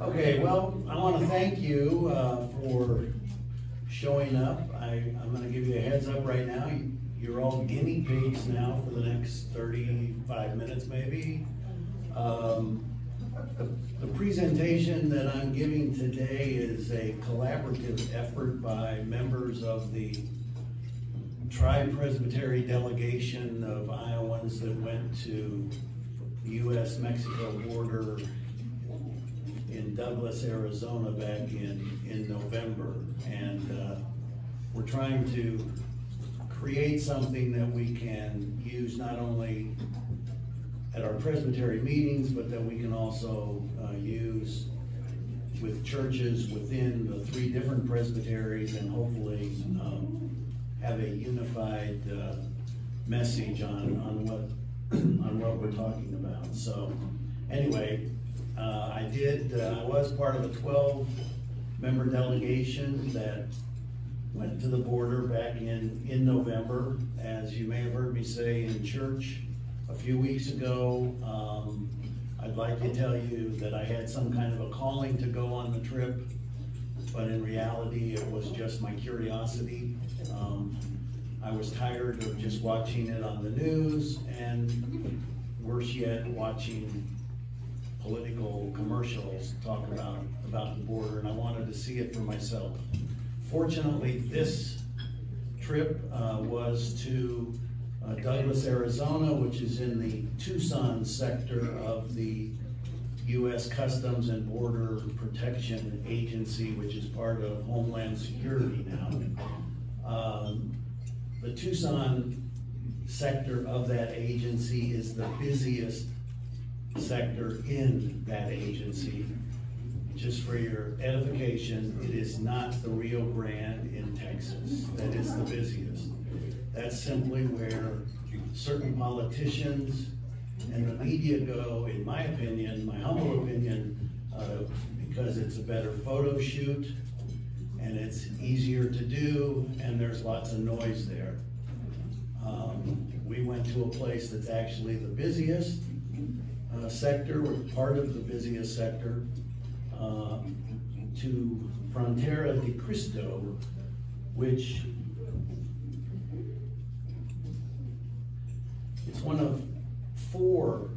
Okay, well, I want to thank you uh, for showing up. I, I'm going to give you a heads up right now. You're all guinea pigs now for the next 35 minutes maybe. Um, the, the presentation that I'm giving today is a collaborative effort by members of the Tri-Presbytery delegation of Iowans that went to the U.S.-Mexico border in Douglas, Arizona back in, in November. And uh, we're trying to create something that we can use not only at our presbytery meetings, but that we can also uh, use with churches within the three different presbyteries and hopefully um, have a unified uh, message on, on what on what we're talking about. So anyway, uh, I did, uh, I was part of a 12 member delegation that went to the border back in, in November. As you may have heard me say in church a few weeks ago, um, I'd like to tell you that I had some kind of a calling to go on the trip, but in reality, it was just my curiosity. Um, I was tired of just watching it on the news and worse yet, watching political commercials talk about, about the border, and I wanted to see it for myself. Fortunately, this trip uh, was to uh, Douglas, Arizona, which is in the Tucson sector of the U.S. Customs and Border Protection Agency, which is part of Homeland Security now. Um, the Tucson sector of that agency is the busiest sector in that agency. Just for your edification, it is not the Rio Grande in Texas that is the busiest. That's simply where certain politicians and the media go, in my opinion, my humble opinion, uh, because it's a better photo shoot and it's easier to do and there's lots of noise there. Um, we went to a place that's actually the busiest uh, sector, or part of the busiest sector, uh, to Frontera de Cristo, which it's one of four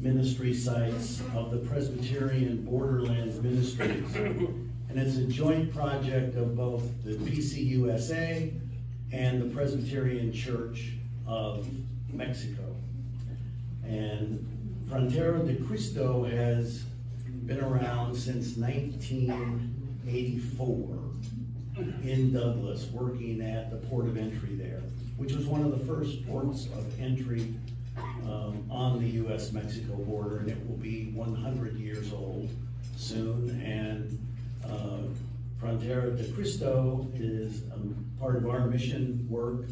ministry sites of the Presbyterian Borderlands Ministries. And it's a joint project of both the PCUSA and the Presbyterian Church of Mexico. And Frontera de Cristo has been around since 1984 in Douglas, working at the port of entry there, which was one of the first ports of entry um, on the U.S.-Mexico border, and it will be 100 years old soon. And uh, Frontera de Cristo is part of our mission work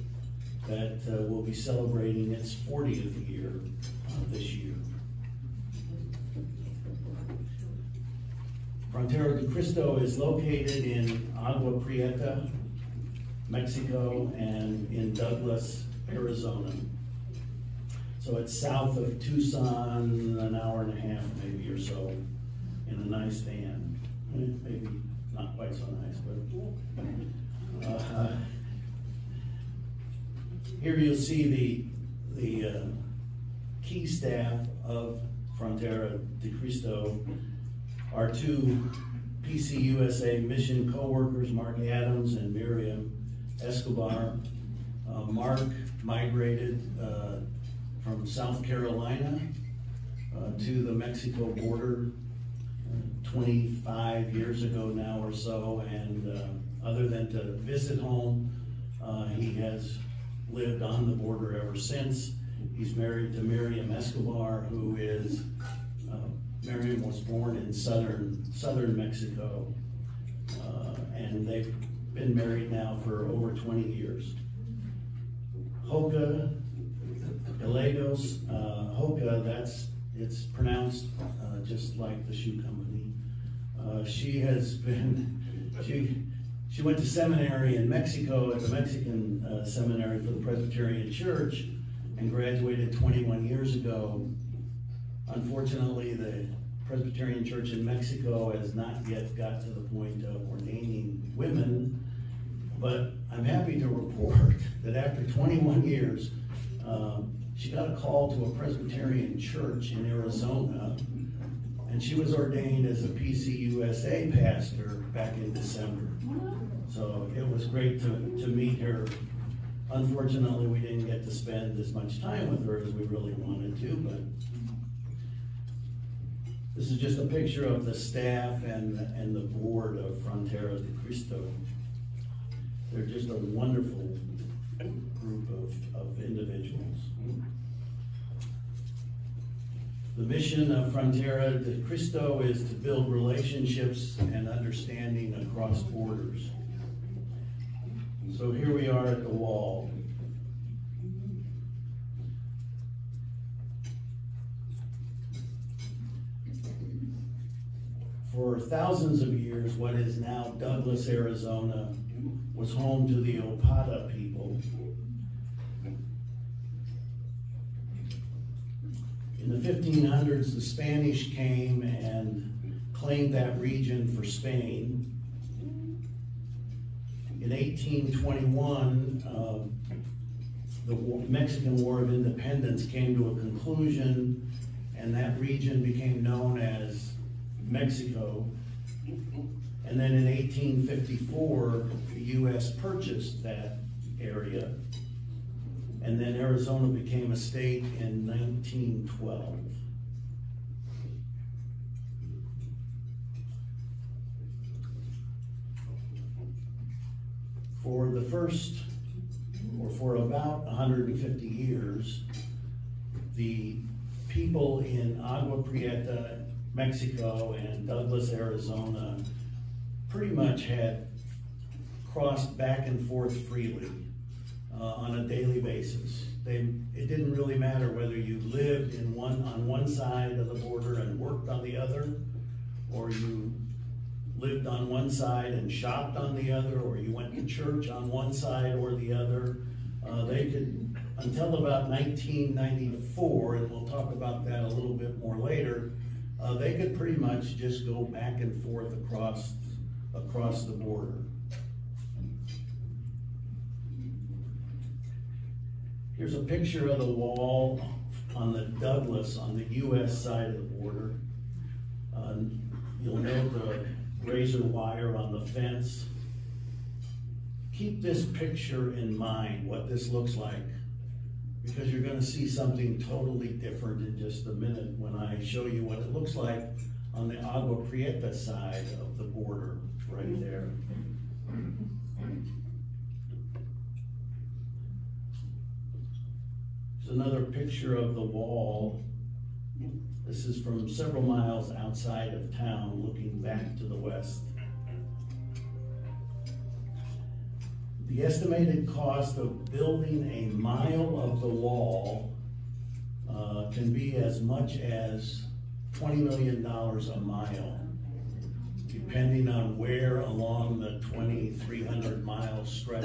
that uh, will be celebrating its 40th year uh, this year. Frontera de Cristo is located in Agua Prieta, Mexico, and in Douglas, Arizona. So it's south of Tucson, an hour and a half maybe or so, in a nice van. Maybe not quite so nice, but. Uh, here you'll see the, the uh, key staff of Frontera de Cristo our two PCUSA mission co-workers, Mark Adams and Miriam Escobar. Uh, Mark migrated uh, from South Carolina uh, to the Mexico border uh, 25 years ago now or so, and uh, other than to visit home, uh, he has lived on the border ever since. He's married to Miriam Escobar, who is Miriam was born in southern southern Mexico, uh, and they've been married now for over 20 years. Joca Gallegos, uh, Joca, that's it's pronounced uh, just like the shoe company. Uh, she has been she she went to seminary in Mexico at the Mexican uh, Seminary for the Presbyterian Church and graduated 21 years ago Unfortunately, the Presbyterian Church in Mexico has not yet got to the point of ordaining women, but I'm happy to report that after twenty-one years, um, she got a call to a Presbyterian church in Arizona, and she was ordained as a PCUSA pastor back in December. So it was great to, to meet her. Unfortunately, we didn't get to spend as much time with her as we really wanted to, but this is just a picture of the staff and, and the board of Frontera de Cristo. They're just a wonderful group of, of individuals. The mission of Frontera de Cristo is to build relationships and understanding across borders. So here we are at the wall. For thousands of years, what is now Douglas, Arizona, was home to the Opata people. In the 1500s, the Spanish came and claimed that region for Spain. In 1821, um, the Mexican War of Independence came to a conclusion, and that region became known as Mexico. And then in 1854, the U.S. purchased that area, and then Arizona became a state in 1912. For the first, or for about 150 years, the people in Agua Prieta, Mexico, and Douglas, Arizona, pretty much had crossed back and forth freely uh, on a daily basis. They, it didn't really matter whether you lived in one, on one side of the border and worked on the other, or you lived on one side and shopped on the other, or you went to church on one side or the other. Uh, they could, until about 1994, and we'll talk about that a little bit more later, uh, they could pretty much just go back and forth across, across the border. Here's a picture of the wall on the Douglas, on the US side of the border. Uh, You'll note the razor wire on the fence. Keep this picture in mind, what this looks like, because you're gonna see something totally different in just a minute when I show you what it looks like on the Agua Prieta side of the border, right there. There's another picture of the wall. This is from several miles outside of town, looking back to the west. The estimated cost of building a mile of the wall uh, can be as much as twenty million dollars a mile, depending on where along the twenty-three hundred mile stretch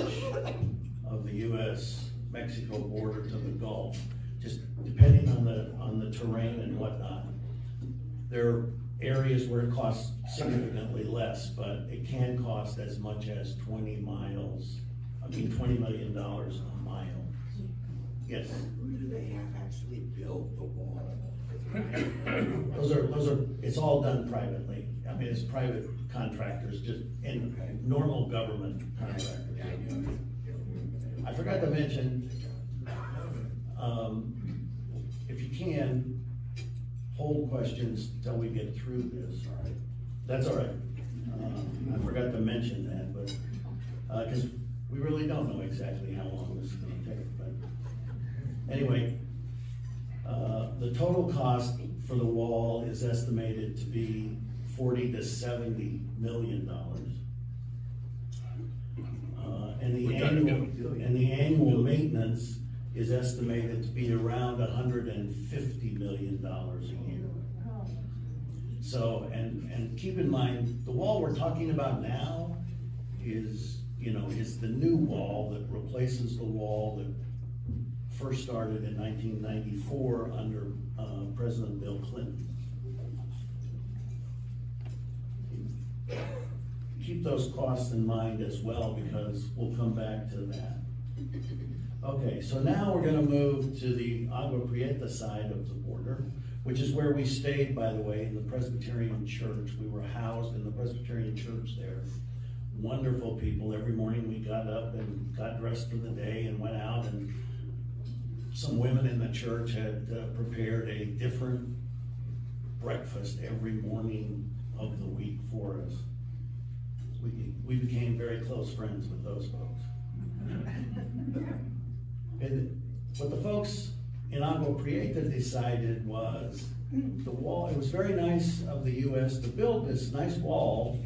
of the US-Mexico border to the Gulf, just depending on the, on the terrain and whatnot. There are areas where it costs significantly less, but it can cost as much as twenty miles, I mean, twenty million dollars a mile. Yes, Who do they have actually built the wall? those are, those are, it's all done privately. I mean, it's private contractors, just, and Okay. normal government contractors. Yeah, I know. I forgot to mention, um, if you can, hold questions till we get through this, all right? That's all right. Um, I forgot to mention that, but, uh 'cause cause we really don't know exactly how long this is gonna take, but anyway. Uh, the total cost for the wall is estimated to be forty to seventy million dollars. Uh, and the annual, and the annual maintenance is estimated to be around hundred and fifty million dollars a year. So, and, and keep in mind, the wall we're talking about now is, you know, is the new wall that replaces the wall that first started in 1994 under uh, President Bill Clinton. Keep those costs in mind as well because we'll come back to that. Okay, so now we're going to move to the Agua Prieta side of the border, which is where we stayed, by the way, in the Presbyterian Church. We were housed in the Presbyterian Church there Wonderful people. Every morning we got up and got dressed for the day and went out and some women in the church had uh, prepared a different breakfast every morning of the week for us. We, we became very close friends with those folks. And what the folks in Agua Prieta decided was the wall, it was very nice of the US to build this nice wall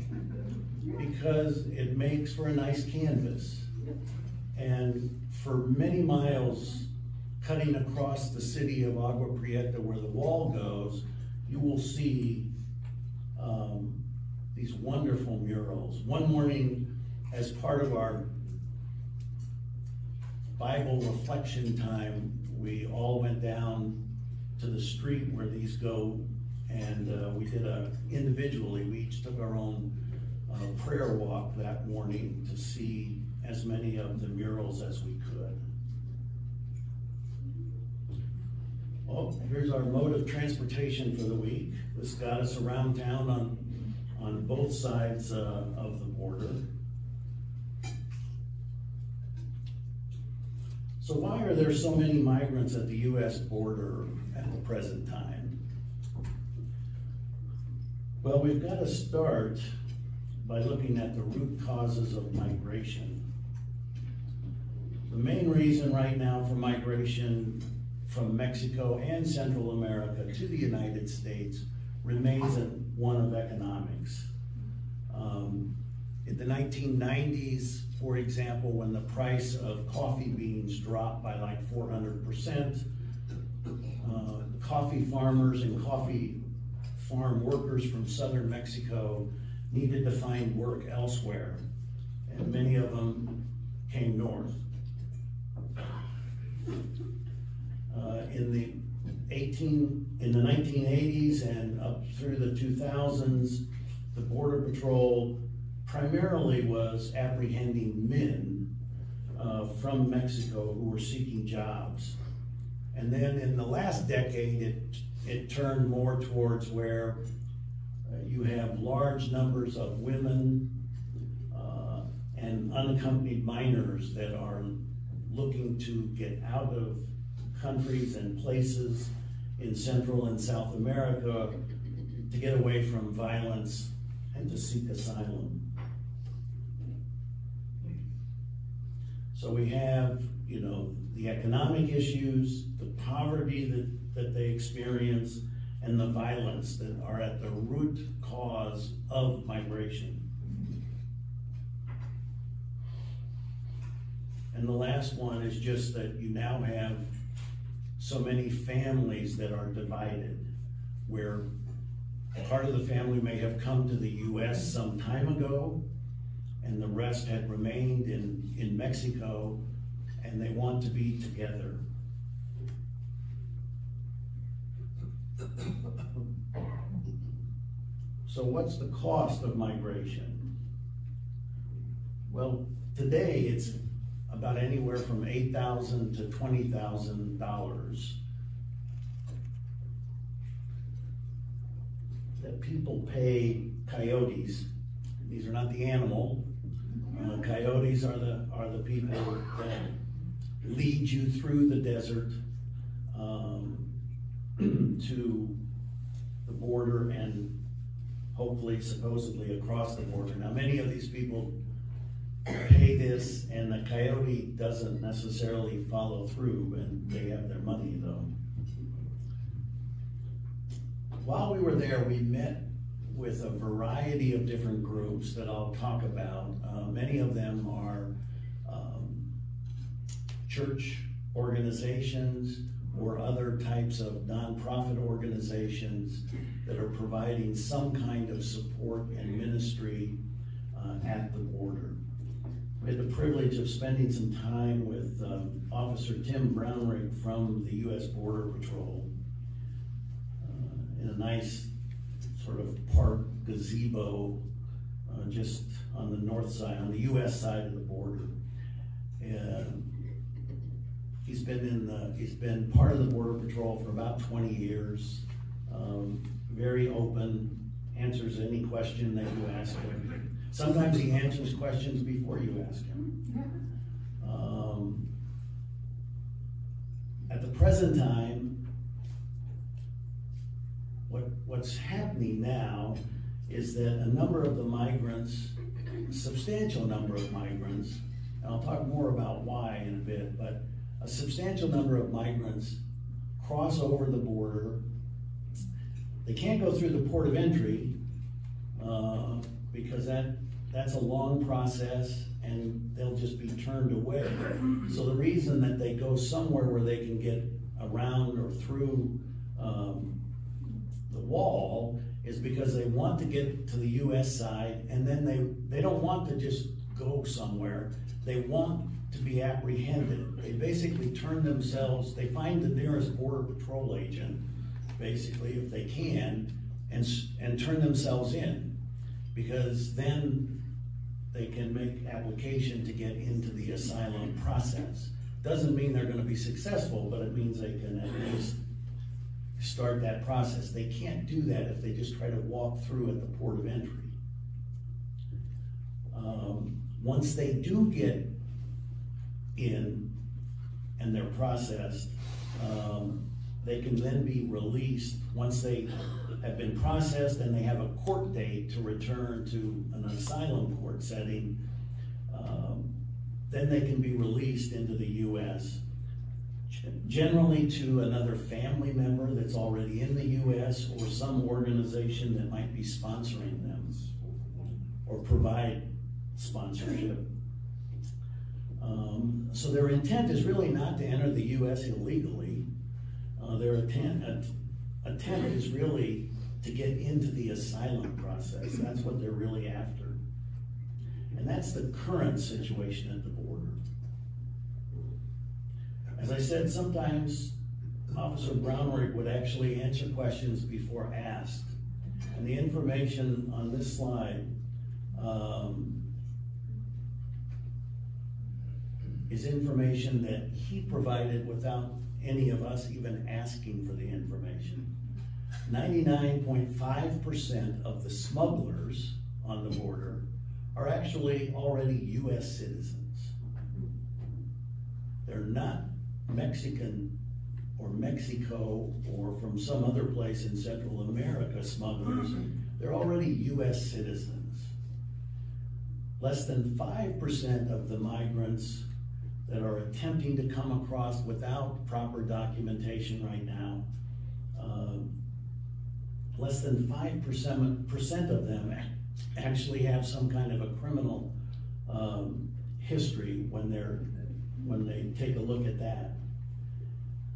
because it makes for a nice canvas. And for many miles cutting across the city of Agua Prieta where the wall goes, you will see um, these wonderful murals. One morning, as part of our Bible reflection time, we all went down to the street where these go, and uh, we did a individually. We each took our own uh, prayer walk that morning to see as many of the murals as we could. Oh, here's our mode of transportation for the week. This got us around town on on both sides uh, of the border. So why are there so many migrants at the U.S. border at the present time? Well, we've got to start by looking at the root causes of migration. The main reason right now for migration from Mexico and Central America to the United States remains one of economics. Um, in the 1990s, for example, when the price of coffee beans dropped by like 400%, uh, coffee farmers and coffee farm workers from southern Mexico needed to find work elsewhere, and many of them came north. Uh, in the 18 in the 1980s and up through the 2000s, the Border Patrol primarily was apprehending men uh, from Mexico who were seeking jobs. And then in the last decade, it, it turned more towards where you have large numbers of women uh, and unaccompanied minors that are looking to get out of countries and places in Central and South America to get away from violence and to seek asylum. So we have, you know, the economic issues, the poverty that, that they experience, and the violence that are at the root cause of migration. And the last one is just that you now have so many families that are divided, where a part of the family may have come to the U.S. some time ago, and the rest had remained in, in Mexico, and they want to be together. So what's the cost of migration? Well, today it's about anywhere from 8,000 to twenty thousand dollars that people pay coyotes. These are not the animal. Uh, coyotes are the are the people that lead you through the desert um, to the border and hopefully supposedly across the border. Now many of these people pay this and the coyote doesn't necessarily follow through and they have their money though. While we were there, we met with a variety of different groups that I'll talk about. Uh, many of them are um, church organizations or other types of nonprofit organizations that are providing some kind of support and ministry uh, at the border. We had the privilege of spending some time with um, Officer Tim Brownrigg from the U.S. Border Patrol uh, in a nice sort of park gazebo uh, just on the north side, on the US side of the border. And he's been in the, he's been part of the border patrol for about twenty years. Um, very open, answers any question that you ask him. Sometimes he answers questions before you ask him. Um, At the present time, what, what's happening now is that a number of the migrants, substantial number of migrants, and I'll talk more about why in a bit, but a substantial number of migrants cross over the border. They can't go through the port of entry, uh, because that, that's a long process and they'll just be turned away. So the reason that they go somewhere where they can get around or through, um, the wall is because they want to get to the US side and then they, they don't want to just go somewhere. They want to be apprehended. They basically turn themselves, they find the nearest border patrol agent, basically, if they can, and, and turn themselves in. Because then they can make application to get into the asylum process. Doesn't mean they're gonna be successful, but it means they can at least start that process. They can't do that if they just try to walk through at the port of entry. Um, once they do get in and they're processed, um, they can then be released. Once they have been processed and they have a court date to return to an asylum court setting, um, then they can be released into the US generally to another family member that's already in the US or some organization that might be sponsoring them or provide sponsorship. Um, so their intent is really not to enter the US illegally. Uh, their intent, uh, attempt is really to get into the asylum process. That's what they're really after. And that's the current situation at the border. As I said, sometimes Officer Brownrigg would actually answer questions before asked. And the information on this slide um, is information that he provided without any of us even asking for the information. Ninety-nine point five percent of the smugglers on the border are actually already US citizens. They're not Mexican or Mexico or from some other place in Central America smugglers. They're already US citizens. Less than five percent of the migrants that are attempting to come across without proper documentation right now, um, less than five percent, percent of them actually have some kind of a criminal, um, history when they're, when they take a look at that.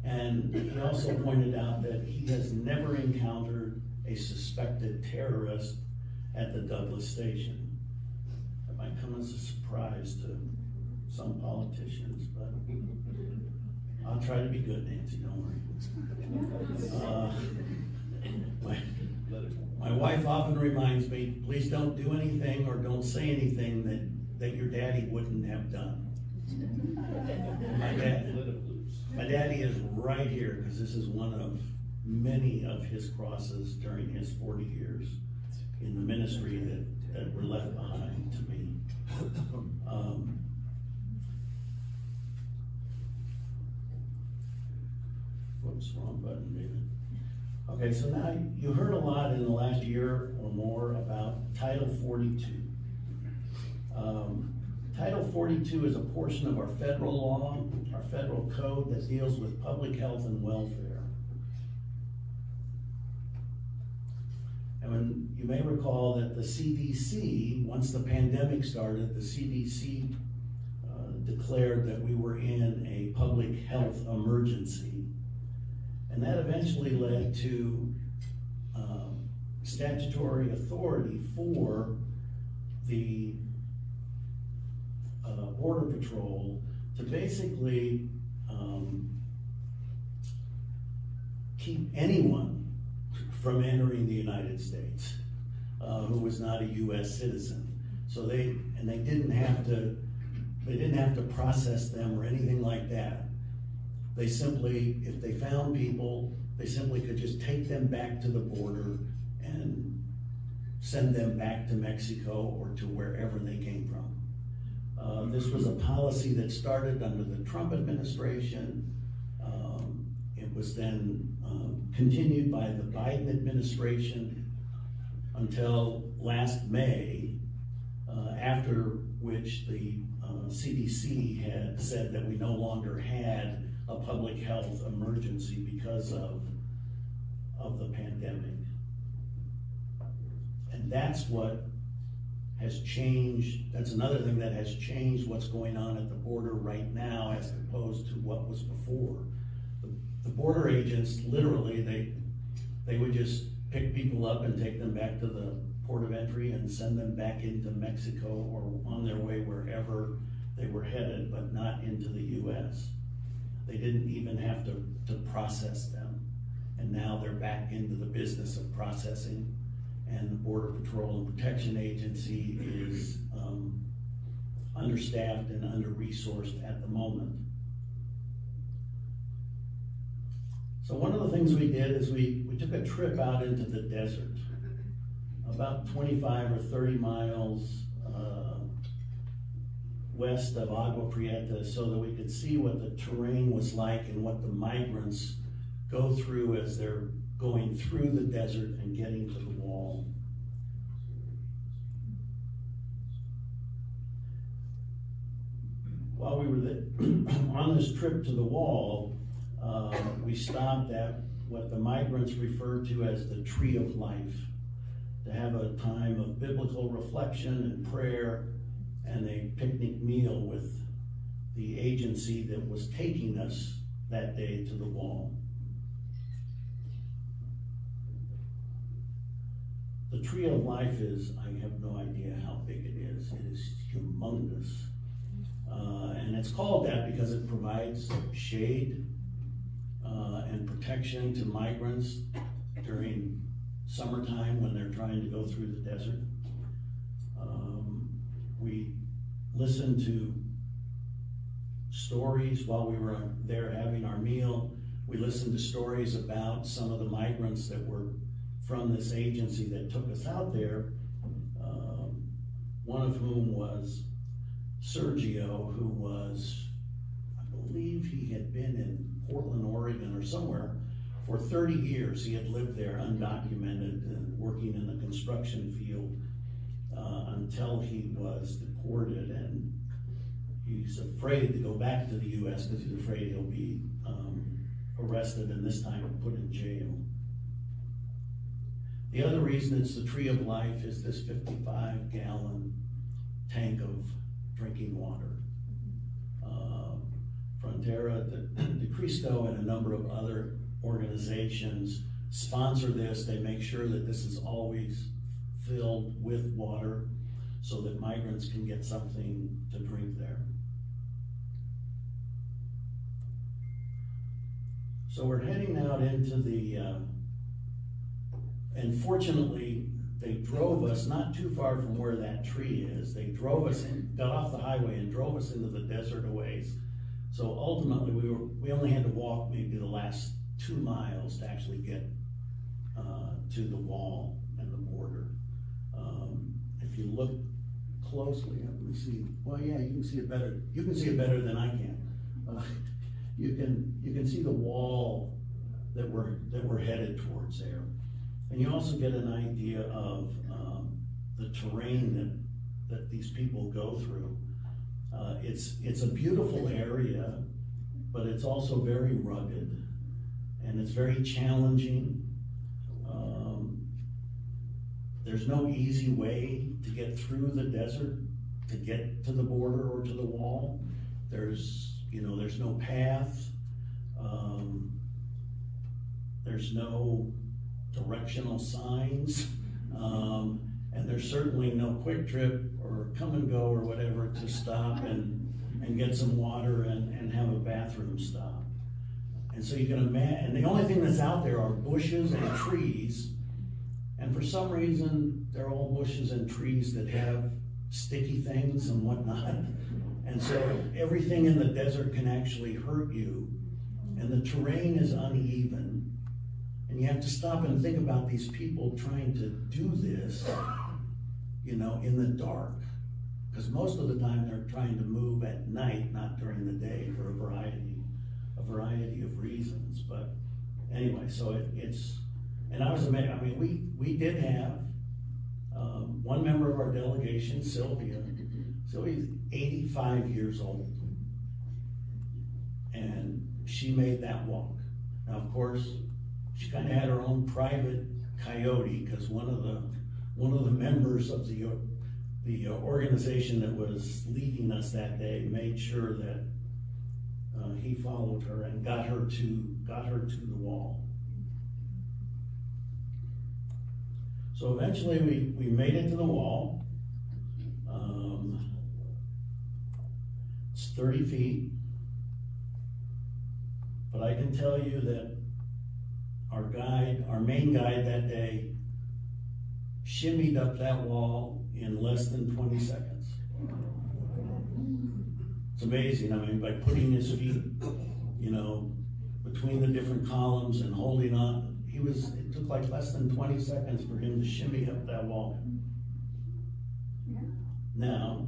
And he also pointed out that he has never encountered a suspected terrorist at the Douglas station. That might come as a surprise to some politicians, but I'll try to be good, Nancy, don't worry. Uh, My, my wife often reminds me, please don't do anything or don't say anything that, that your daddy wouldn't have done. My dad, my daddy is right here, because this is one of many of his crosses during his forty years in the ministry that, that were left behind to me. Um, Whoops, wrong button. Okay, so now you heard a lot in the last year or more about Title forty-two. Um, Title forty-two is a portion of our federal law, our federal code that deals with public health and welfare. And when, you may recall that the CDC, once the pandemic started, the CDC uh, declared that we were in a public health emergency. And that eventually led to um, statutory authority for the uh, Border Patrol to basically um, keep anyone from entering the United States. uh, who was not a US citizen. So they, and they didn't have to, they didn't have to process them or anything like that. They simply, if they found people, they simply could just take them back to the border and send them back to Mexico or to wherever they came from. Uh, this was a policy that started under the Trump administration. Um, it was then um, continued by the Biden administration until last May, uh, after which the uh, CDC had said that we no longer had a public health emergency because of, of the pandemic. And that's what has changed, that's another thing that has changed what's going on at the border right now as opposed to what was before. The, the border agents, literally, they, they would just pick people up and take them back to the port of entry and send them back into Mexico or on their way wherever they were headed, but not into the US. They didn't even have to, to process them. And now they're back into the business of processing. And the Border Patrol and Protection Agency is um, understaffed and under-resourced at the moment. So one of the things we did is we, we took a trip out into the desert, about 25 or 30 miles west of Agua Prieta so that we could see what the terrain was like and what the migrants go through as they're going through the desert and getting to the wall. While we were on this trip to the wall, uh, we stopped at what the migrants referred to as the tree of life to have a time of biblical reflection and prayer and a picnic meal with the agency that was taking us that day to the wall. The tree of life is, I have no idea how big it is. It is humongous. Uh, and it's called that because it provides shade uh, and protection to migrants during summertime when they're trying to go through the desert. We listened to stories while we were there having our meal. We listened to stories about some of the migrants that were from this agency that took us out there, um, one of whom was Sergio, who was, I believe he had been in Portland, Oregon or somewhere for 30 years. He had lived there undocumented and working in the construction field uh, until he was deported and he's afraid to go back to the U.S. because he's afraid he'll be um, arrested and this time put in jail. The other reason it's the tree of life is this 55 gallon tank of drinking water. Uh, Frontera de, de Cristo and a number of other organizations sponsor this. They make sure that this is always filled with water so that migrants can get something to drink there. So we're heading out into the uh, and fortunately, they drove us not too far from where that tree is. They drove us in, got off the highway and drove us into the desert a ways. So ultimately, we were we only had to walk maybe the last two miles to actually get uh, to the wall and the border. If you look closely, let me see. Well, yeah, you can see it better. You can see it better than I can. Uh, you can you can see the wall that we're that we're headed towards there. And you also get an idea of um, the terrain that, that these people go through. Uh, it's, it's a beautiful area, but it's also very rugged and it's very challenging. Um, there's no easy way to get through the desert, to get to the border or to the wall. There's, you know, there's no path. Um, there's no directional signs. Um, and there's certainly no quick trip or come and go or whatever to stop and, and get some water and, and have a bathroom stop. And so you can imagine, and the only thing that's out there are bushes and trees. And for some reason, they're all bushes and trees that have sticky things and whatnot. And so everything in the desert can actually hurt you. And the terrain is uneven. And you have to stop and think about these people trying to do this, you know, in the dark. Because most of the time they're trying to move at night, not during the day for a variety, a variety of reasons. But anyway, so it, it's, and I was amazed, I mean, we, we did have, um, one member of our delegation, Sylvia, Sylvia's eighty-five years old. And she made that walk. Now, of course, she kind of had her own private coyote, because one of the, one of the members of the, the organization that was leading us that day made sure that uh, he followed her and got her to, got her to the wall. So eventually we, we made it to the wall. Um, it's 30 feet. But I can tell you that our guide, our main guide that day, shimmied up that wall in less than 20 seconds. It's amazing. I mean, by putting his feet, you know, between the different columns and holding on, was, it took like less than 20 seconds for him to shimmy up that wall. Now,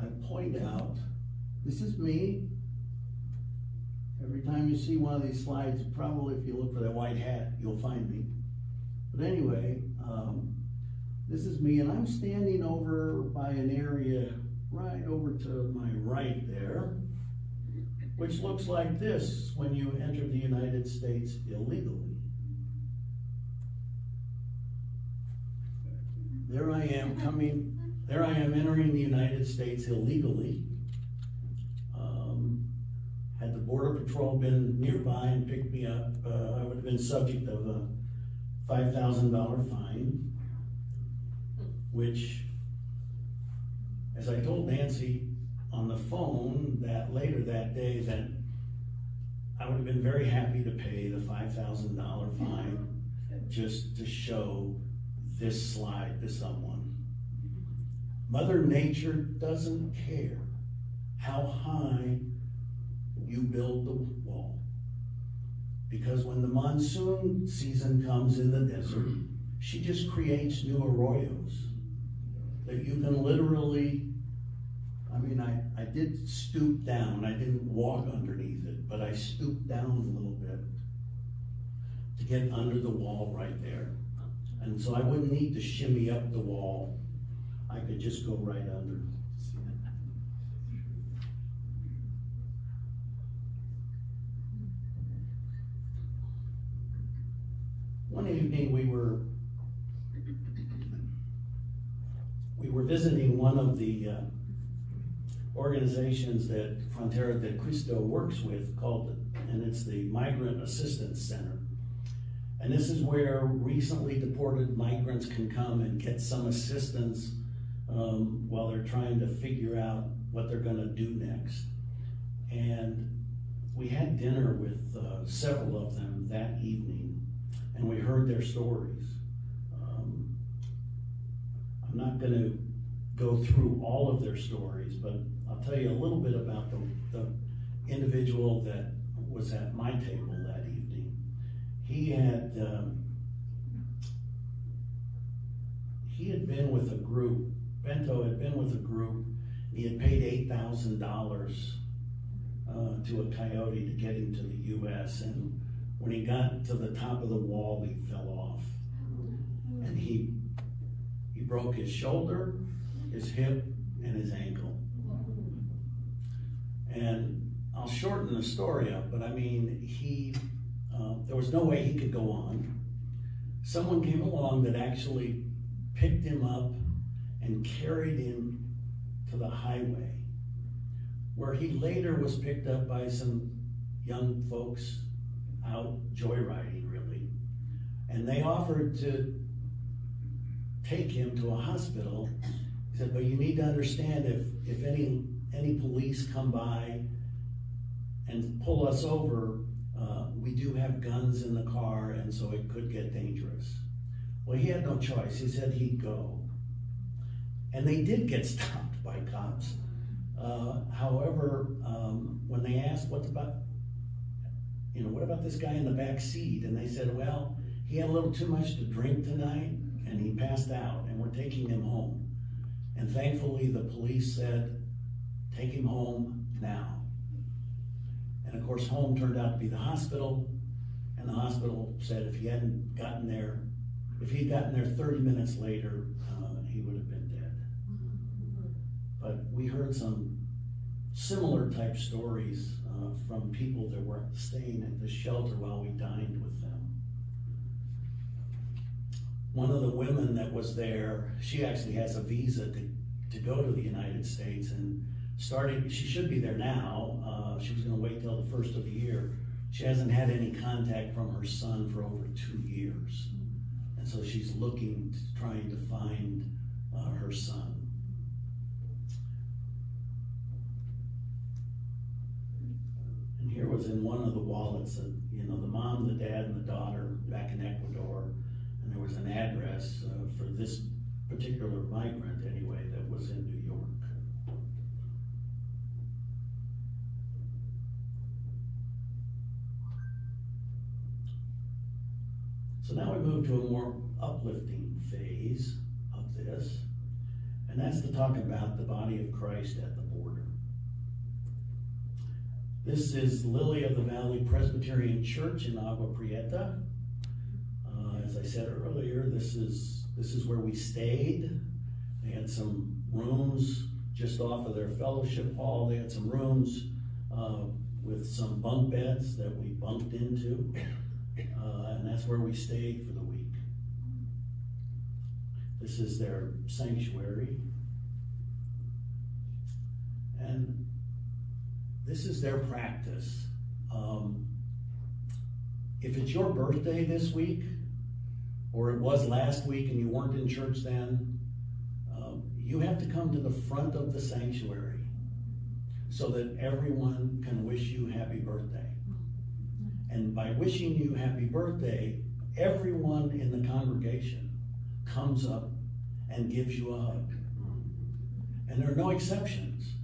I point out, this is me. Every time you see one of these slides, probably if you look for that white hat, you'll find me. But anyway, um, this is me, and I'm standing over by an area right over to my right there, which looks like this when you enter the United States illegally. There I am coming, there I am entering the United States illegally. Um, had the Border Patrol been nearby and picked me up, uh, I would have been subject of a $5,000 fine, which, as I told Nancy on the phone that later that day, that I would have been very happy to pay the $5,000 fine just to show this slide to someone. Mother Nature doesn't care how high you build the wall. Because when the monsoon season comes in the desert, she just creates new arroyos that you can literally, I mean, I, I did stoop down. I didn't walk underneath it, but I stooped down a little bit to get under the wall right there. And so I wouldn't need to shimmy up the wall. I could just go right under. One evening we were we were visiting one of the uh, organizations that Frontera de Cristo works with called, and it's the Migrant Assistance Center. And this is where recently deported migrants can come and get some assistance um, while they're trying to figure out what they're going to do next. And we had dinner with uh, several of them that evening, and we heard their stories. Um, I'm not going to go through all of their stories, but I'll tell you a little bit about the, the individual that was at my table. He had um, he had been with a group. Bento had been with a group. He had paid eight thousand dollars uh, to a coyote to get him to the U.S. And when he got to the top of the wall, he fell off, and he he broke his shoulder, his hip, and his ankle. And I'll shorten the story up, but I mean, he, uh, there was no way he could go on. Someone came along that actually picked him up and carried him to the highway, where he later was picked up by some young folks out joyriding, really. And they offered to take him to a hospital. He said, but you need to understand if, if any, any police come by and pull us over, uh, we do have guns in the car and so it could get dangerous. Well, he had no choice. He said he'd go. And they did get stopped by cops. Uh, however, um, when they asked, what about, you know, what about this guy in the back seat? And they said, well, he had a little too much to drink tonight and he passed out and we're taking him home. And thankfully, the police said, take him home now. And of course, home turned out to be the hospital. And the hospital said if he hadn't gotten there, if he'd gotten there 30 minutes later, uh, he would have been dead. But we heard some similar type stories uh, from people that were staying at the shelter while we dined with them. One of the women that was there, she actually has a visa to, to go to the United States and starting, she should be there now. Uh, she was going to wait till the first of the year. She hasn't had any contact from her son for over two years. And so she's looking, trying to find uh, her son. And here was in one of the wallets, uh, you know, the mom, the dad, and the daughter back in Ecuador. And there was an address uh, for this particular migrant, anyway, that was in New York. So now we move to a more uplifting phase of this, and that's to talk about the body of Christ at the border. This is Lily of the Valley Presbyterian Church in Agua Prieta. Uh, as I said earlier, this is this is where we stayed. They had some rooms just off of their fellowship hall. They had some rooms uh, with some bunk beds that we bunked into. Uh, and that's where we stayed for the week. This is their sanctuary. And this is their practice. Um, if it's your birthday this week, or it was last week and you weren't in church then, um, you have to come to the front of the sanctuary so that everyone can wish you happy birthday. And by wishing you happy birthday, everyone in the congregation comes up and gives you a hug. And there are no exceptions.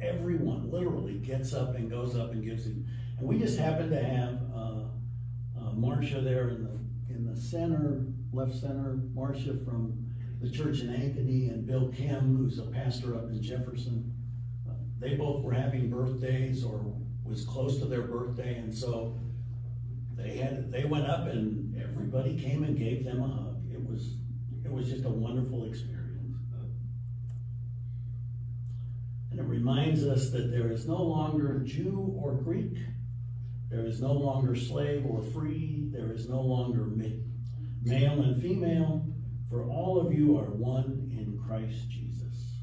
Everyone literally gets up and goes up and gives him. And we just happen to have uh, uh, Marcia there in the in the center, left center. Marcia from the church in Ankeny, and Bill Kim, who's a pastor up in Jefferson. Uh, they both were having birthdays or was close to their birthday, and so they had they went up and everybody came and gave them a hug. It was it was just a wonderful experience. And it reminds us that there is no longer Jew or Greek. There is no longer slave or free. There is no longer male and female. For all of you are one in Christ Jesus.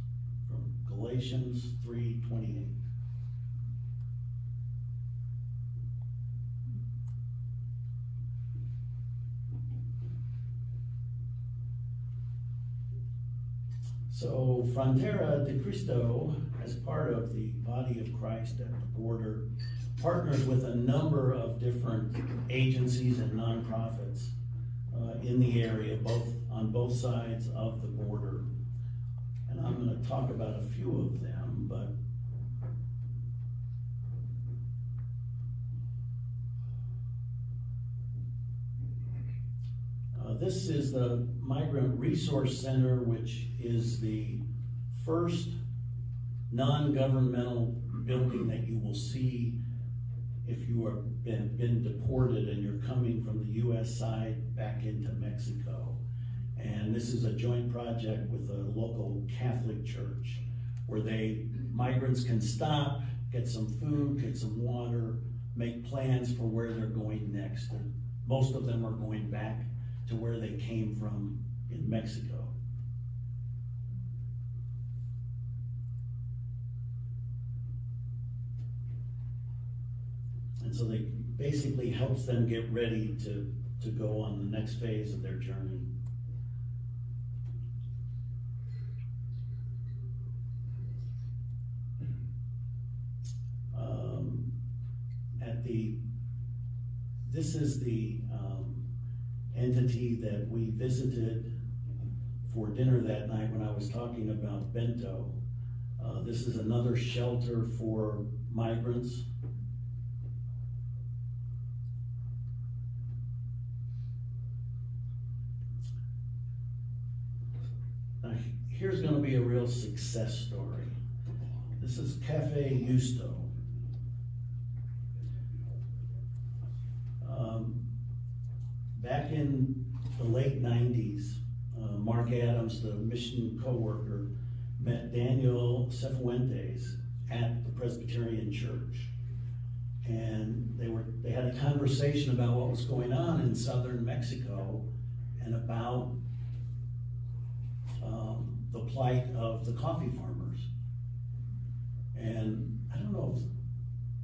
From Galatians 3:28. So Frontera de Cristo, as part of the body of Christ at the border, partners with a number of different agencies and nonprofits uh, in the area, both on both sides of the border. And I'm going to talk about a few of them, but Uh, this is the Migrant Resource Center, which is the first non-governmental building that you will see if you have been, been deported and you're coming from the U.S. side back into Mexico. And this is a joint project with a local Catholic church where they migrants can stop, get some food, get some water, make plans for where they're going next. And most of them are going back to where they came from in Mexico. And so they basically helps them get ready to, to go on the next phase of their journey. Um, at the, this is the entity that we visited for dinner that night when I was talking about Bento. Uh, this is another shelter for migrants. Now, here's gonna be a real success story. This is Cafe Justo. Um, back in the late nineties, uh, Mark Adams, the mission coworker, met Daniel Cifuentes at the Presbyterian Church. And they were, they had a conversation about what was going on in southern Mexico and about um, the plight of the coffee farmers. And I don't know if,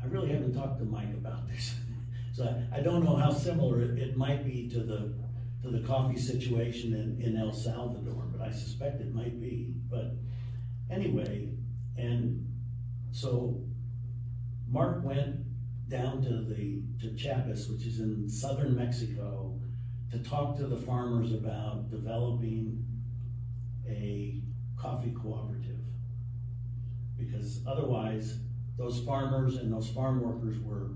I really haven't talked to Mike about this. so I, I don't know how similar it, it might be to the to the coffee situation in, in El Salvador, but I suspect it might be. But anyway, and so Mark went down to the to Chiapas, which is in southern Mexico, to talk to the farmers about developing a coffee cooperative. Because otherwise, those farmers and those farm workers were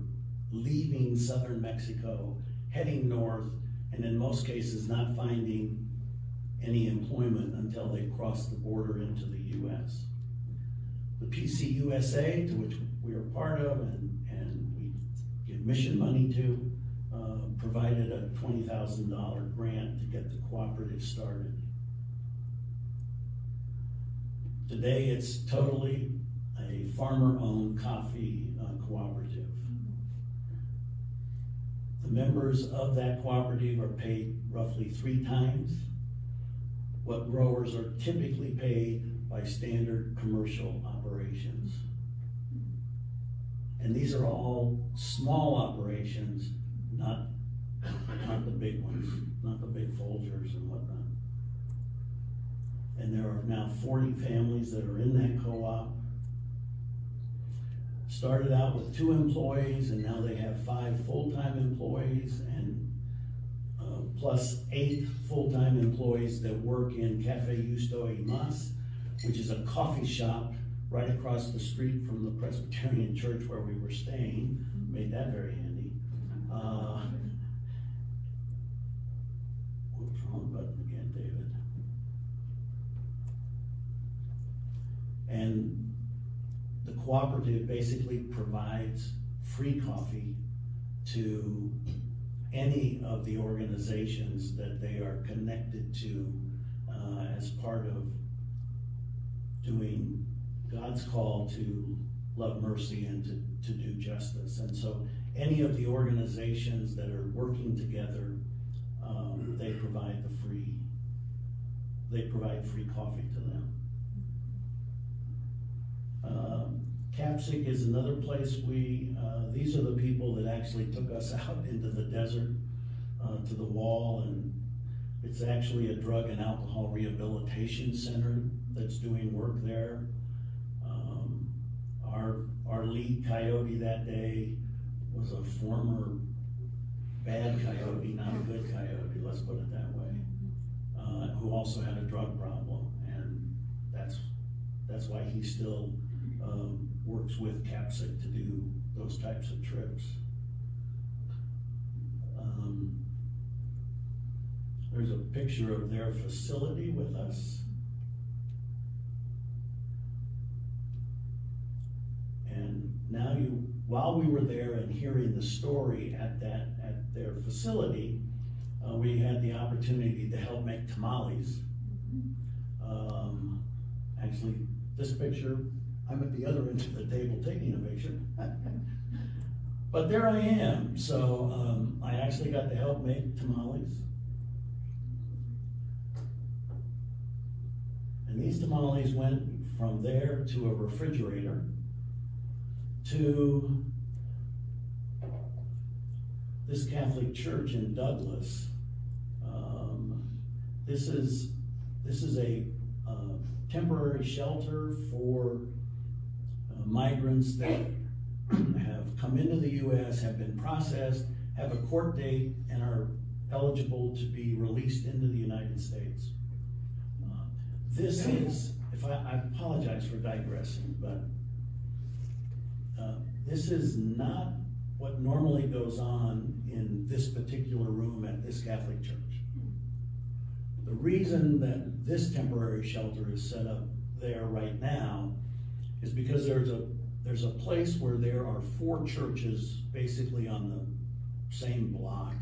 leaving southern Mexico, heading north, and in most cases not finding any employment until they cross the border into the U.S. The PCUSA, to which we are part of and, and we give mission money to, uh, provided a $20,000 grant to get the cooperative started. Today, it's totally a farmer-owned coffee uh, cooperative. The members of that cooperative are paid roughly three times what growers are typically paid by standard commercial operations. And these are all small operations, not, not the big ones, not the big Folgers and whatnot. And there are now 40 families that are in that co-op. Started out with two employees and now they have five full-time employees and uh, plus eight full-time employees that work in Cafe Justo y Mas, which is a coffee shop right across the street from the Presbyterian church where we were staying. Made that very handy. Uh, whoops, wrong button again, David. And cooperative basically provides free coffee to any of the organizations that they are connected to uh, as part of doing God's call to love mercy and to, to do justice. And so any of the organizations that are working together, um, they provide the free, they provide free coffee to them. Um, Capsic is another place we, uh, these are the people that actually took us out into the desert uh, to the wall and it's actually a drug and alcohol rehabilitation center that's doing work there. Um, our, our lead coyote that day was a former bad coyote, not a good coyote, let's put it that way, uh, who also had a drug problem. And that's, that's why he's still um, works with CAPSIC to do those types of trips. Um, there's a picture of their facility with us. And now you, while we were there and hearing the story at that, at their facility, uh, we had the opportunity to help make tamales. Um, actually, this picture, I'm at the other end of the table taking a picture. but there I am. So um, I actually got to help make tamales. And these tamales went from there to a refrigerator to this Catholic church in Douglas. Um, this is this is a uh, temporary shelter for migrants that have come into the U.S., have been processed, have a court date, and are eligible to be released into the United States. Uh, This is, if I, I apologize for digressing, but uh, this is not what normally goes on in this particular room at this Catholic church. The reason that this temporary shelter is set up there right now is because there's a, there's a place where there are four churches basically on the same block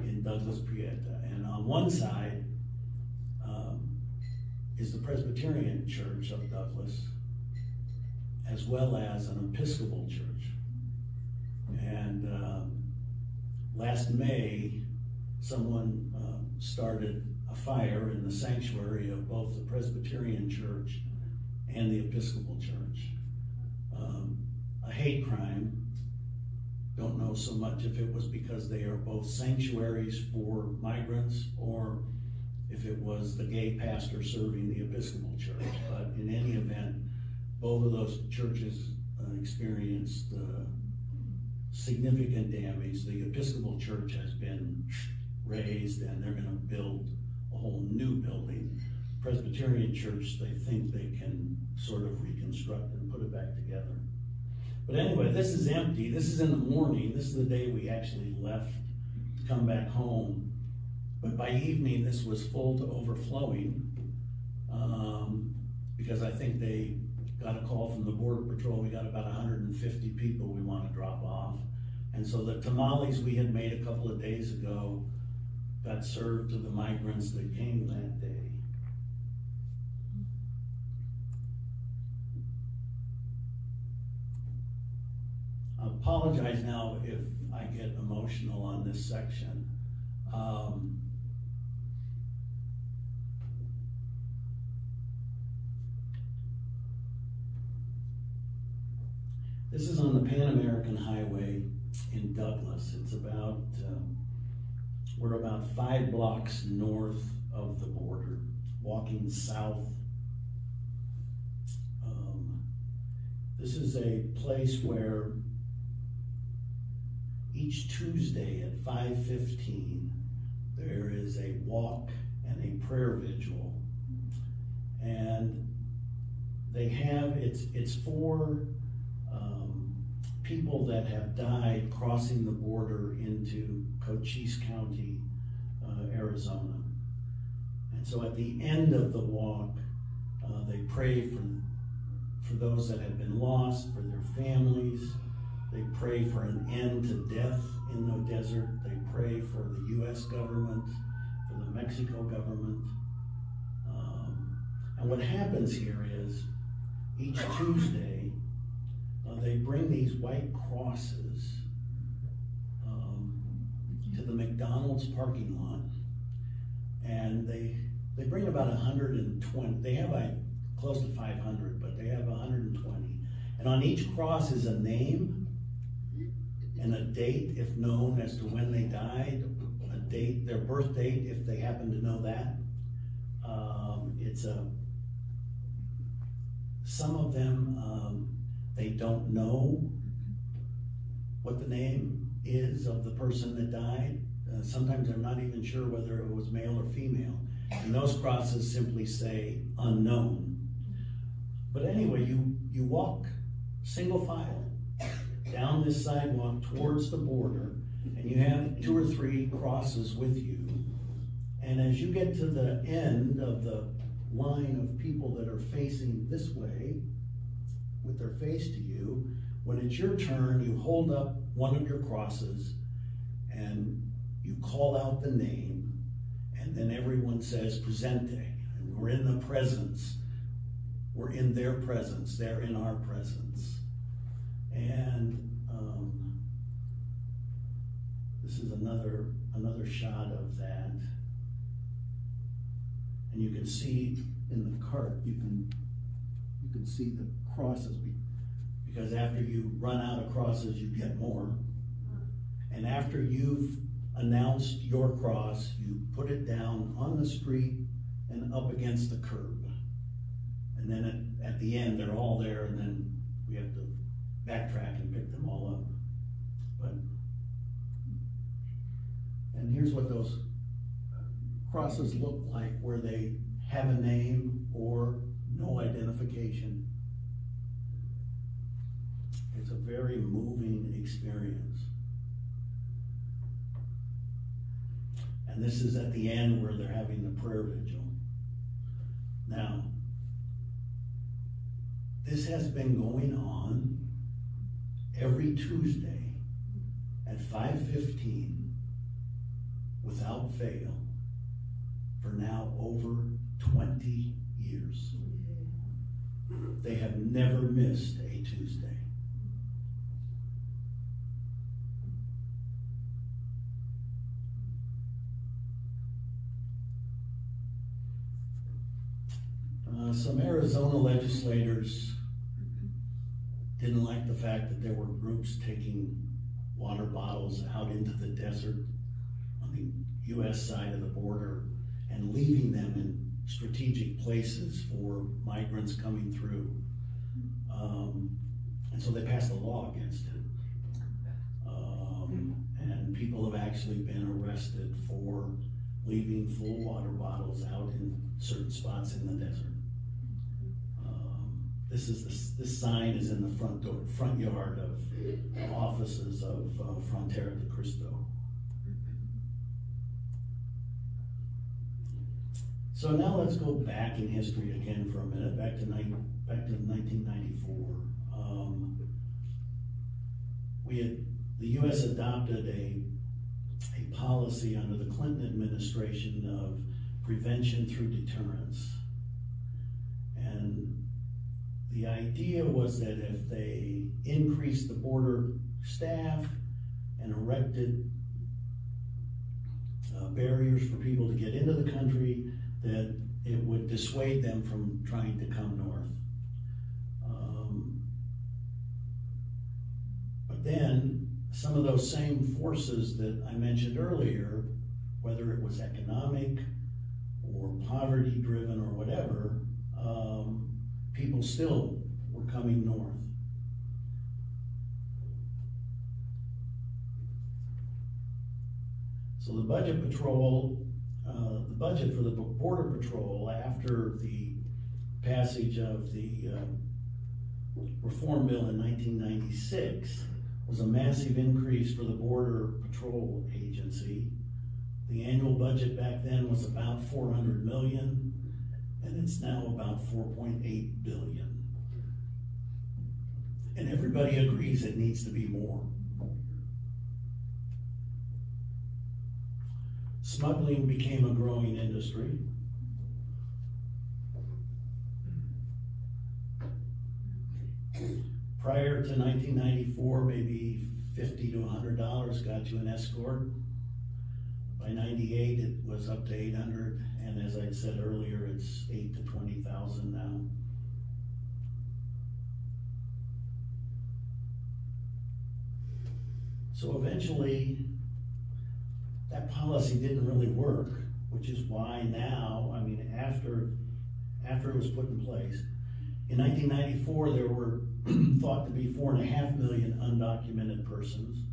in Douglas Prieta. And on one side um, is the Presbyterian Church of Douglas, as well as an Episcopal church. And um, last May, someone uh, started a fire in the sanctuary of both the Presbyterian Church and the Episcopal Church. Um, a hate crime. Don't know so much if it was because they are both sanctuaries for migrants or if it was the gay pastor serving the Episcopal Church. But in any event, both of those churches uh, experienced uh, significant damage. The Episcopal Church has been razed and they're going to build a whole new building. Presbyterian Church, they think they can sort of reconstruct and put it back together. But anyway, this is empty. This is in the morning. This is the day we actually left to come back home. But by evening, this was full to overflowing um, because I think they got a call from the Border Patrol. We got about 150 people we want to drop off. And so the tamales we had made a couple of days ago got served to the migrants that came that day. I apologize now if I get emotional on this section. Um, this is on the Pan American Highway in Douglas. It's about, um, we're about five blocks north of the border, walking south. Um, this is a place where each Tuesday at 5:15 there is a walk and a prayer vigil, and they have it's it's for um, people that have died crossing the border into Cochise County, uh, Arizona. And so at the end of the walk, uh, they pray for, for those that have been lost, for their families. They pray for an end to death in the desert. They pray for the U.S. government, for the Mexico government. Um, and what happens here is each Tuesday, uh, they bring these white crosses um, to the McDonald's parking lot, and they they bring about 120. They have like close to 500, but they have 120. And on each cross is a name and a date, if known, as to when they died, a date, their birth date, if they happen to know that. Um, it's a some of them um, they don't know what the name is of the person that died. Uh, sometimes they're not even sure whether it was male or female. And those crosses simply say unknown. But anyway, you, you walk single file down this sidewalk towards the border, and you have two or three crosses with you. And as you get to the end of the line of people that are facing this way, with their face to you, when it's your turn, you hold up one of your crosses and you call out the name, and then everyone says presente. And we're in the presence. We're in their presence. They're in our presence. And um, this is another another shot of that. And you can see in the cart, you can you can see the crosses be- because after you run out of crosses, you get more. And after you've announced your cross, you put it down on the street and up against the curb. And then at, at the end, they're all there, and then we have to backtrack and pick them all up. But And here's what those crosses look like, where they have a name or no identification. It's a very moving experience. And this is at the end where they're having the prayer vigil. Now, this has been going on every Tuesday at five fifteen without fail for now over twenty years. They have never missed a Tuesday. Uh, some Arizona legislators didn't like the fact that there were groups taking water bottles out into the desert on the US side of the border and leaving them in strategic places for migrants coming through. Um, and so they passed a law against it. Um, and people have actually been arrested for leaving full water bottles out in certain spots in the desert. This is, this, this sign is in the front door, front yard of the offices of uh, Frontera de Cristo. So now let's go back in history again for a minute, back to back to nineteen ninety-four. Um, we had, the US adopted a, a policy under the Clinton administration of prevention through deterrence. And the idea was that if they increased the border staff and erected uh, barriers for people to get into the country, that it would dissuade them from trying to come north. Um, But then, some of those same forces that I mentioned earlier, whether it was economic or poverty driven or whatever, um, people still were coming north. So the budget patrol, uh, the budget for the border patrol after the passage of the, uh, reform bill in nineteen ninety-six was a massive increase for the border patrol agency. The annual budget back then was about four hundred million, and it's now about four point eight billion. And everybody agrees it needs to be more. Smuggling became a growing industry. Prior to nineteen ninety-four, maybe fifty to hundred dollars got you an escort. By ninety-eight, it was up to eight hundred, and as I said earlier, it's eight to twenty thousand now. So eventually, that policy didn't really work, which is why now, I mean, after, after it was put in place, in nineteen ninety-four, there were thought to be four and a half million undocumented persons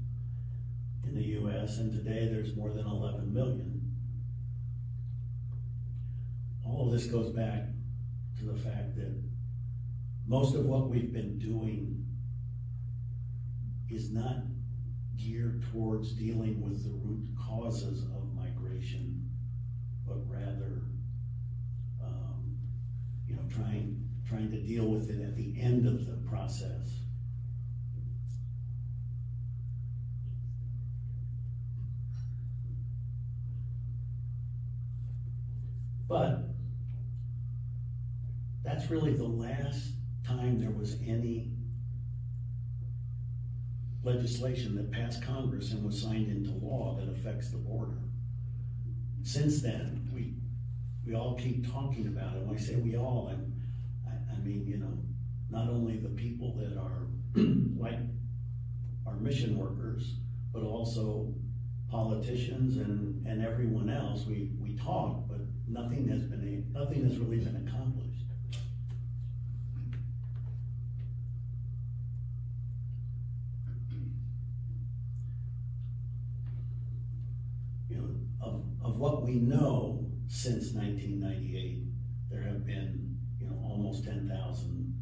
in the US, and today there's more than eleven million. All this goes back to the fact that most of what we've been doing is not geared towards dealing with the root causes of migration, but rather, um, you know, trying, trying to deal with it at the end of the process. But that's really the last time there was any legislation that passed Congress and was signed into law that affects the border. Since then, we, we all keep talking about it. When I say we all, I'm, I, I mean, you know, not only the people that are like our mission workers, but also politicians and, and everyone else. We, we talk, nothing has been, nothing has really been accomplished. You know, of, of what we know since nineteen ninety-eight, there have been, you know, almost ten thousand,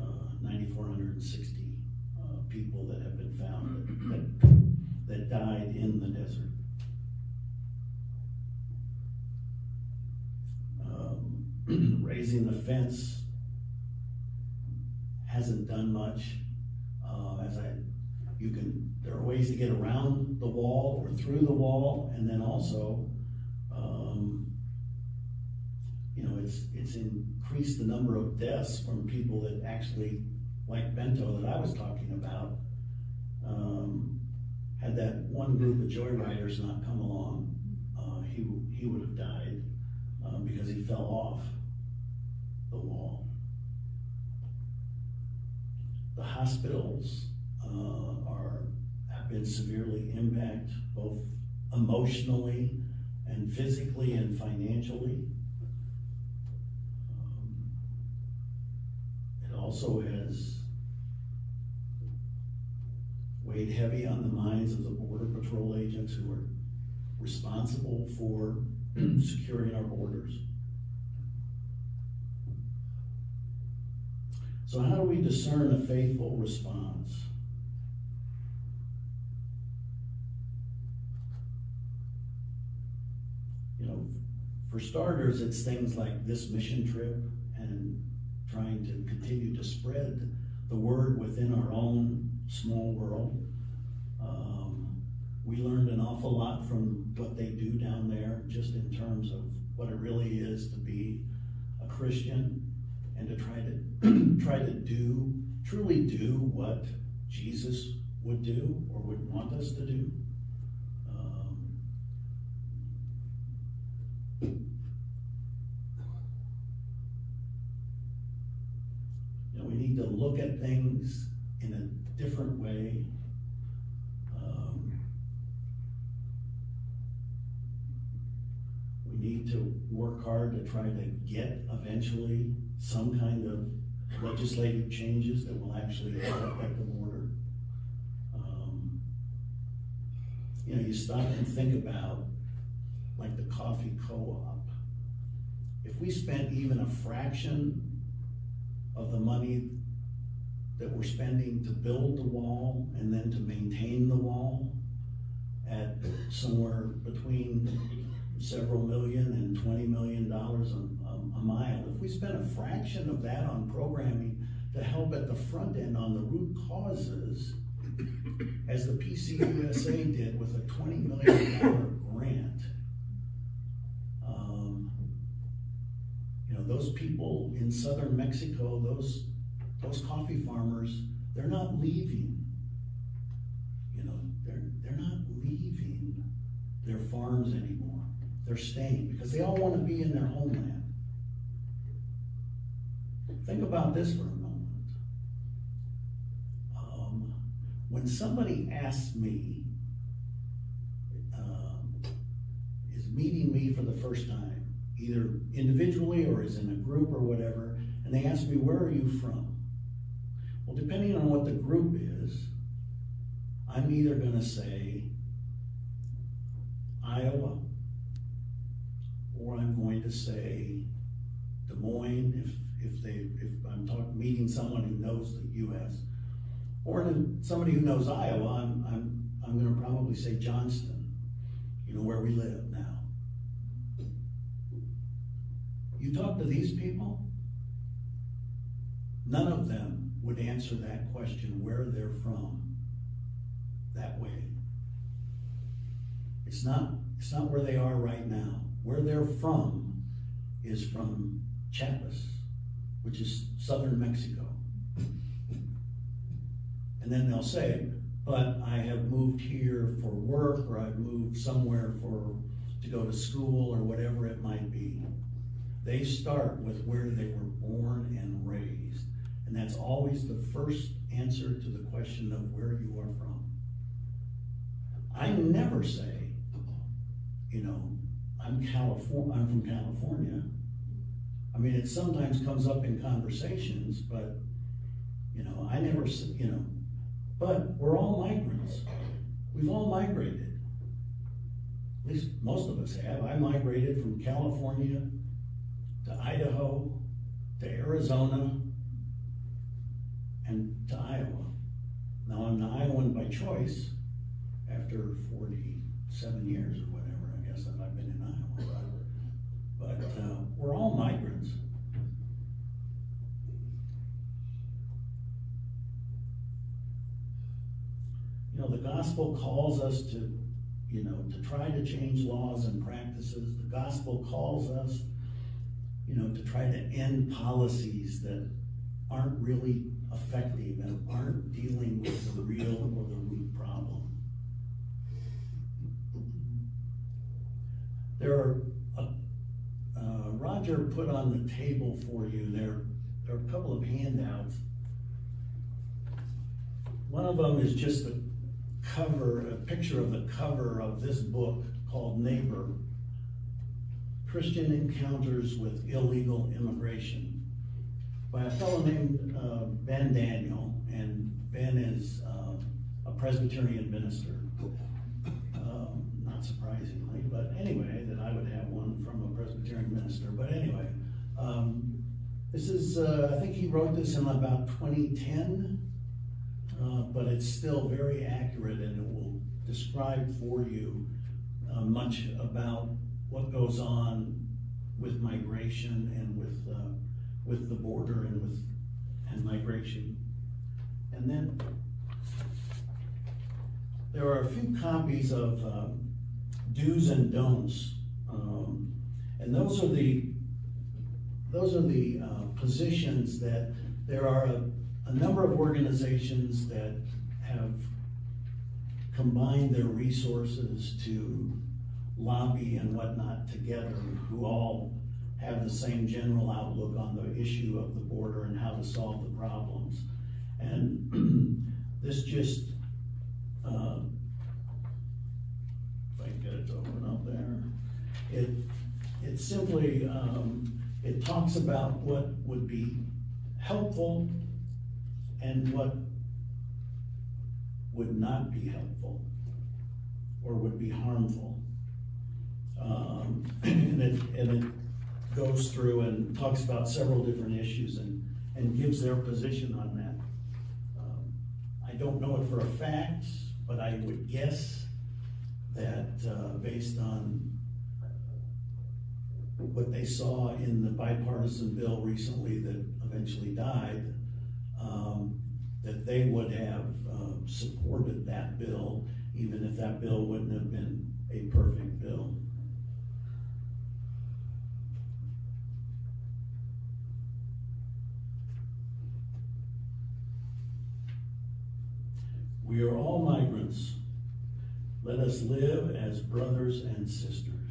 uh, ninety-four hundred and sixty, uh, people that have been found that, that, that died in the desert. Um, Raising the fence hasn't done much. Uh, as I, you can, there are ways to get around the wall or through the wall, and then also, um, you know, it's, it's increased the number of deaths from people that actually, like Bento that I was talking about, um, had that one group of joyriders not come along, uh, he, he would have died, uh, because he fell off the wall. The hospitals, uh, are, have been severely impacted, both emotionally and physically and financially. Um, It also has weighed heavy on the minds of the border patrol agents who are responsible for securing our borders. So how do we discern a faithful response? You know, for starters, it's things like this mission trip and trying to continue to spread the word within our own small world. Um, we learned an awful lot from what they do down there, just in terms of what it really is to be a Christian and to try to try to do truly do what Jesus would do or would want us to do. Um, you know, we need to look at things in a different way. Um, we need to work hard to try to get eventually some kind of legislative changes that will actually affect the border. Um, you know, you stop and think about like the coffee co-op. If we spent even a fraction of the money that we're spending to build the wall and then to maintain the wall at somewhere between several million and twenty million dollars mile. If we spent a fraction of that on programming to help at the front end on the root causes, as the PCUSA did with a twenty million dollar grant, um, you know, those people in southern Mexico, those those coffee farmers, they're not leaving. You know, they're they're not leaving their farms anymore. They're staying because they all want to be in their homeland. Think about this for a moment. Um, when somebody asks me, um, is meeting me for the first time, either individually or is in a group or whatever, and they ask me, where are you from? Well, depending on what the group is, I'm either going to say Iowa, or I'm going to say Des Moines if if they if I'm meeting someone who knows the U.S. or somebody who knows Iowa, I'm I'm I'm going to probably say Johnston, you know where we live now. You talk to these people, none of them would answer that question where they're from that way. It's not it's not where they are right now. Where they're from is from Chiapas, which is southern Mexico. And then they'll say, but I have moved here for work or I've moved somewhere for to go to school or whatever it might be. They start with where they were born and raised. And that's always the first answer to the question of where you are from. I never say, you know, I'm California, I'm from California. I mean, it sometimes comes up in conversations, but, you know, I never, you know, but we're all migrants. We've all migrated. at least most of us have. I migrated from California to Idaho to Arizona and to Iowa. Now I'm an Iowan by choice after forty-seven years or whatever, I guess, that I've been in Iowa. But, uh, we're all migrants. You know, the gospel calls us to, you know, to try to change laws and practices. The gospel calls us, you know, to try to end policies that aren't really effective and aren't dealing with the real or the root problem. There are, uh, put on the table for you, there, there are a couple of handouts. One of them is just a cover, a picture of the cover of this book called Neighbor, Christian Encounters with Illegal Immigration by a fellow named uh, Ben Daniel, and Ben is uh, a Presbyterian minister. Um, not surprisingly, but anyway, that I would have one from a Presbyterian minister. But anyway, um, this is, uh, I think he wrote this in about 2010, uh, but it's still very accurate and it will describe for you uh, much about what goes on with migration and with uh, with the border and with and migration. And then there are a few copies of um, do's and don'ts, um, and those are the those are the uh, positions that there are a, a number of organizations that have combined their resources to lobby and whatnot together, who all have the same general outlook on the issue of the border and how to solve the problems. And this just, uh, if I can get it to open up there, it, it simply, um, it talks about what would be helpful and what would not be helpful or would be harmful. Um, and it, and it goes through and talks about several different issues and, and gives their position on that. Um, I don't know it for a fact, but I would guess that uh, based on what they saw in the bipartisan bill recently that eventually died, um, that they would have uh, supported that bill, even if that bill wouldn't have been a perfect bill. We are all migrants. Let us live as brothers and sisters.